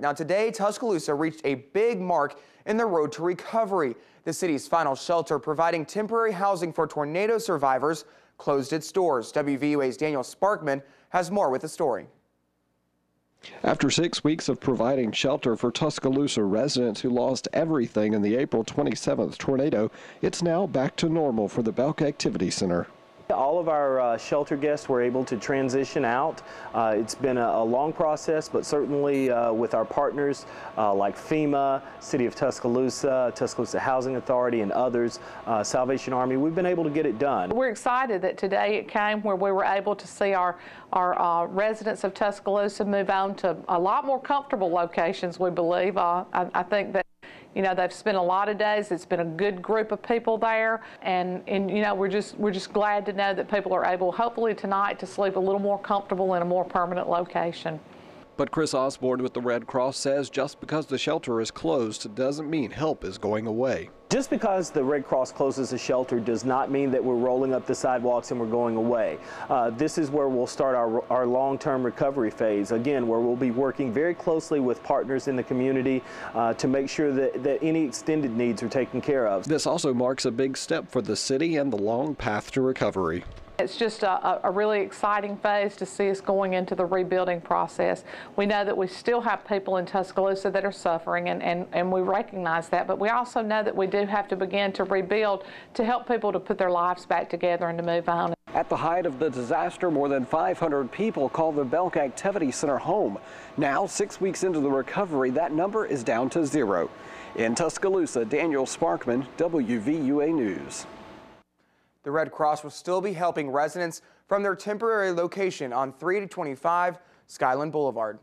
Now today, Tuscaloosa reached a big mark in the road to recovery. The city's final shelter providing temporary housing for tornado survivors closed its doors. WVUA's Daniel Sparkman has more with the story. After six weeks of providing shelter for Tuscaloosa residents who lost everything in the April 27th tornado, it's now back to normal for the Belk Activity Center. All of our uh, shelter guests were able to transition out. Uh, it's been a, a, long process, but certainly uh, with our partners uh, like FEMA, City of Tuscaloosa, Tuscaloosa Housing Authority, and others, uh, Salvation Army, we've been able to get it done. We're excited that today it came where we were able to see our, our residents of Tuscaloosa move on to a lot more comfortable locations, we believe. I, I think that you know, they've spent a lot of days. It's been a good group of people there, and and you know, we're just we're just glad to know that people are able, hopefully tonight, to sleep a little more comfortable in a more permanent location. But Chris Osborne with the Red Cross says just because the shelter is closed doesn't mean help is going away. Just because the Red Cross closes a shelter does not mean that we're rolling up the sidewalks and we're going away. Uh, this is where we'll start our, our long-term recovery phase, again, where we'll be working very closely with partners in the community uh, to make sure that, that any extended needs are taken care of. This also marks a big step for the city and the long path to recovery. It's just a, a, really exciting phase to see us going into the rebuilding process. We know that we still have people in Tuscaloosa that are suffering, and, and, and we recognize that, but we also know that we do have to begin to rebuild to help people to put their lives back together and to move on. At the height of the disaster, more than 500 people called the Belk Activity Center home. Now, six weeks into the recovery, that number is down to zero. In Tuscaloosa, Daniel Sparkman, WVUA News. The Red Cross will still be helping residents from their temporary location on 3 to 25 Skyland Boulevard.